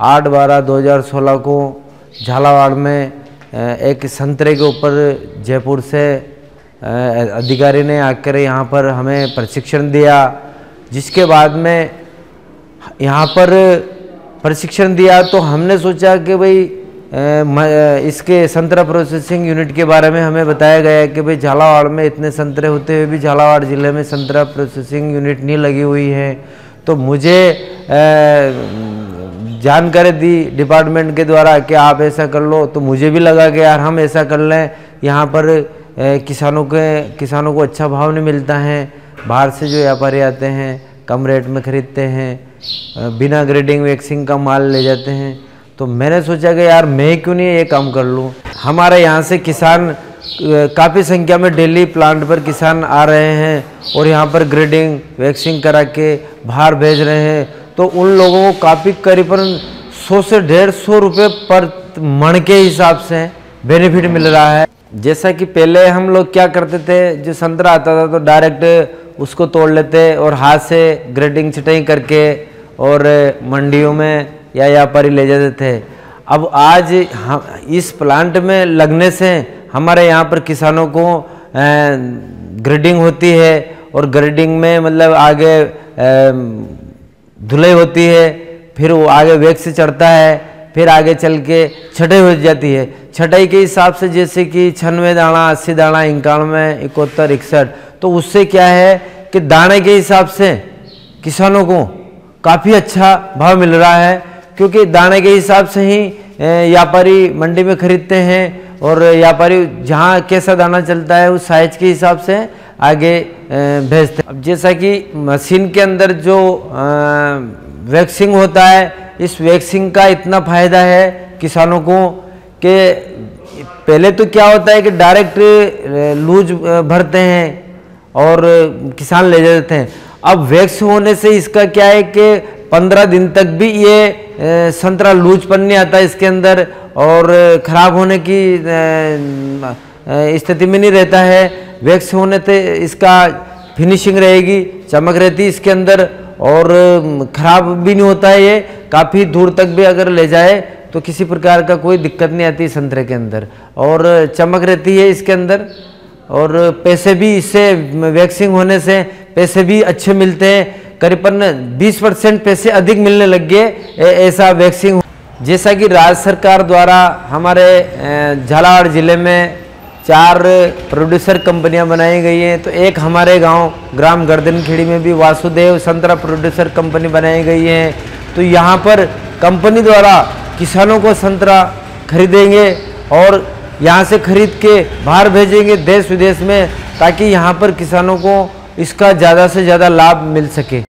आठ बारह दो हज़ार सोलह को झालावाड़ में एक संतरे के ऊपर जयपुर से अधिकारी ने आकर यहाँ पर हमें प्रशिक्षण दिया, जिसके बाद में यहाँ पर प्रशिक्षण दिया तो हमने सोचा कि भाई इसके संतरा प्रोसेसिंग यूनिट के बारे में हमें बताया गया है कि भाई झालावाड़ में इतने संतरे होते हुए भी झालावाड़ ज़िले में संतरा प्रोसेसिंग यूनिट नहीं लगी हुई है। तो मुझे जानकारी दी डिपार्टमेंट के द्वारा कि आप ऐसा कर लो तो मुझे भी लगा कि यार हम ऐसा कर लें। यहाँ पर किसानों के, किसानों को अच्छा भाव नहीं मिलता है। बाहर से जो व्यापारी आते हैं, कम रेट में ख़रीदते हैं बिना ग्रेडिंग वैक्सिंग का माल ले जाते हैं। तो मैंने सोचा कि यार मैं क्यों नहीं ये काम कर लूँ? हमारे यहाँ से किसान काफ़ी संख्या में डेली प्लांट पर किसान आ रहे हैं और यहाँ पर ग्रेडिंग, वैक्सिंग करा के बाहर भेज रहे हैं। तो उन लोगों को काफ़ी करीबन सौ से डेढ़ सौ रुपये पर मण के हिसाब से बेनिफिट मिल रहा है। जैसा कि पहले हम लोग क्या करते थे, जो संतरा आता था तो डायरेक्ट उसको तोड़ लेते और हाथ से ग्रेडिंग छटाई करके और मंडियों में या व्यापारी ले जाते थे। अब आज हम इस प्लांट में लगने से हमारे यहाँ पर किसानों को ग्रेडिंग होती है और ग्रेडिंग में मतलब आगे धुलाई होती है, फिर वो आगे वेग से चढ़ता है, फिर आगे चल के छटाई हो जाती है। छटाई के हिसाब से जैसे कि छनवे दाना, अस्सी दाना, इक्यानवे, इकहत्तर, इकसठ तो उससे क्या है कि दाने के हिसाब से किसानों को काफ़ी अच्छा भाव मिल रहा है, क्योंकि दाने के हिसाब से ही व्यापारी मंडी में खरीदते हैं और व्यापारी जहाँ कैसा दाना चलता है, उस साइज़ के हिसाब से आगे भेजते हैं। अब जैसा कि मशीन के अंदर जो वैक्सिंग होता है, इस वैक्सिंग का इतना फ़ायदा है किसानों को कि पहले तो क्या होता है कि डायरेक्ट लूज भरते हैं और किसान ले जाते हैं। अब वैक्स होने से इसका क्या है कि पंद्रह दिन तक भी ये संतरा लूजपन नहीं आता इसके अंदर और ख़राब होने की स्थिति में नहीं रहता है। वैक्स होने से इसका फिनिशिंग रहेगी, चमक रहती इसके अंदर, और ख़राब भी नहीं होता है ये, काफ़ी दूर तक भी अगर ले जाए तो किसी प्रकार का कोई दिक्कत नहीं आती संतरे के अंदर। और, चमक रहती है इसके अंदर, और पैसे भी इससे वैक्सिंग होने से पैसे भी अच्छे मिलते हैं। करीबन 20 परसेंट पैसे अधिक मिलने लग गए ऐसा वैक्सिंग जैसा कि राज्य सरकार द्वारा हमारे झालावाड़ ज़िले में चार प्रोड्यूसर कंपनियाँ बनाई गई हैं। तो एक हमारे गाँव, ग्राम गर्दनखेड़ी में भी वासुदेव संतरा प्रोड्यूसर कंपनी बनाई गई है। तो यहाँ पर कंपनी द्वारा किसानों को संतरा खरीदेंगे और यहाँ से खरीद के बाहर भेजेंगे देश विदेश में, ताकि यहाँ पर किसानों को इसका ज़्यादा से ज़्यादा लाभ मिल सके।